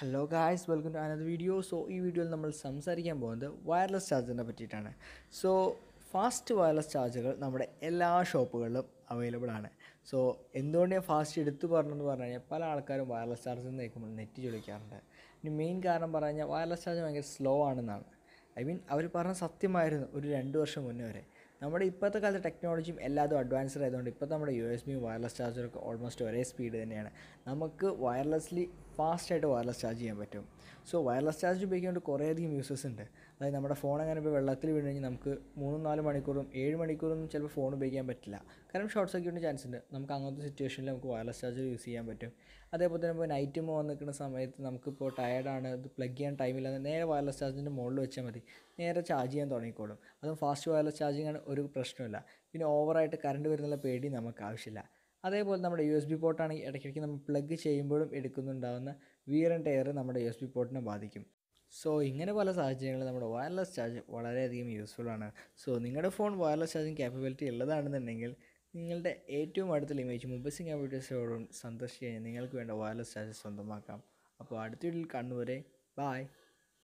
Hello guys welcome to another video so ഈ വീഡിയോയിൽ നമ്മൾ സംസാരിക്കാൻ പോകുന്നത് വയർലെസ് ചാർജറിനെ പറ്റിയിട്ടാണ്. സോ ഫാസ്റ്റ് വയർലെസ് ചാർജുകൾ നമ്മുടെ എല്ലാ ഷോപ്പുകളിലും അവൈലബിൾ ആണ്. സോ എന്തുകൊണ്ട് ഞാൻ ഫാസ്റ്റ് എടുത്തു പറഞ്ഞെന്ന് പറഞ്ഞു കഴിഞ്ഞാൽ പല ആൾക്കാരും വയർലെസ് ചാർജർ നിൽക്കുമ്പോൾ നെറ്റ് ചൊളിക്കാറുണ്ട് ഇനി മെയിൻ കാരണം പറഞ്ഞു കഴിഞ്ഞാൽ വയർലെസ് ചാർജ് ഭയങ്കര സ്ലോ ആണെന്നാണ്. ഐ മീൻ അവർ പറഞ്ഞ സത്യമായിരുന്നു ഒരു രണ്ട് വർഷം മുന്നേ വരെ. നമ്മുടെ ഇപ്പോഴത്തെ കാലത്ത് ടെക്നോളജിയും എല്ലാതും അഡ്വാൻസ്ഡ് ആയതുകൊണ്ട് ഇപ്പോൾ നമ്മുടെ യു എസ് ബി വയർലെസ് ചാർജറൊക്കെ ഓൾമോസ്റ്റ് ഒരേ സ്പീഡ് തന്നെയാണ്. നമുക്ക് വയർലെസ്ലി ഫാസ്റ്റായിട്ട് വയർലെസ് ചാർജ് ചെയ്യാൻ പറ്റും. സോ വയർലെസ് ചാർജ് ഉപയോഗിച്ചുകൊണ്ട് കുറേയധികം യൂസസ് ഉണ്ട്. അതായത് നമ്മുടെ ഫോൺ അങ്ങനെ ഇപ്പോൾ വെള്ളത്തിൽ വീണ് കഴിഞ്ഞാൽ നമുക്ക് മൂന്നും നാല് മണിക്കൂറും ഏഴ് മണിക്കൂറും ചിലപ്പോൾ ഫോൺ ഉപയോഗിക്കാൻ പറ്റില്ല. കാരണം ഷോർട്ട് സർക്യൂട്ടിന് ചാൻസ് ഉണ്ട്. നമുക്ക് അങ്ങനത്തെ സിറ്റുവേഷനിൽ നമുക്ക് വയർലെസ് ചാർജർ യൂസ് ചെയ്യാൻ പറ്റും. അതേപോലെ തന്നെ ഇപ്പോൾ നൈറ്റ് മോ നിൽക്കുന്ന സമയത്ത് നമുക്കിപ്പോൾ ടയർഡാണ് ഇത് പ്ലഗ് ചെയ്യാൻ ടൈമില്ല നേരെ വയർലെസ് ചാർജിന്റെ മുകളിൽ വെച്ചാൽ മതി. നേരെ ചാർജ് ചെയ്യാൻ തുടങ്ങിക്കോളും. അതും ഫാസ്റ്റ് വയർലെസ് ചാർജിങ് ആണ് ഒരു പ്രശ്നമില്ല. പിന്നെ ഓവറായിട്ട് കറണ്ട് വരുന്നുള്ള പേടി നമുക്ക് ആവശ്യമില്ല. അതേപോലെ നമ്മുടെ യു എസ് ബി പോർട്ടാണെങ്കിൽ ഇടയ്ക്കിടയ്ക്ക് നമ്മൾ പ്ലഗ് ചെയ്യുമ്പോഴും എടുക്കുന്നുണ്ടാകുന്ന വിയർ ആൻഡ് ടയർ നമ്മുടെ യു എസ് ബി പോർട്ടിനെ ബാധിക്കും. സോ ഇങ്ങനെ പല സാഹചര്യങ്ങളിൽ നമ്മുടെ വയർലെസ് ചാർജ് വളരെയധികം യൂസ്ഫുൾ ആണ്. സോ നിങ്ങളുടെ ഫോൺ വയർലെസ് ചാർജിങ് ക്യാപ്പബിലിറ്റി ഉള്ളതാണെന്നുണ്ടെങ്കിൽ നിങ്ങളുടെ ഏറ്റവും അടുത്തുള്ള ഇമേജ് മുബസിംഗ് കമ്പ്യൂട്ടേഴ്സോടും സന്ദർശിച്ച് നിങ്ങൾക്ക് വേണ്ട വയർലെസ് ചാർജ് സ്വന്തമാക്കാം. അപ്പോൾ അടുത്ത വീട്ടിൽ കണ്ണുവരെ ബായ്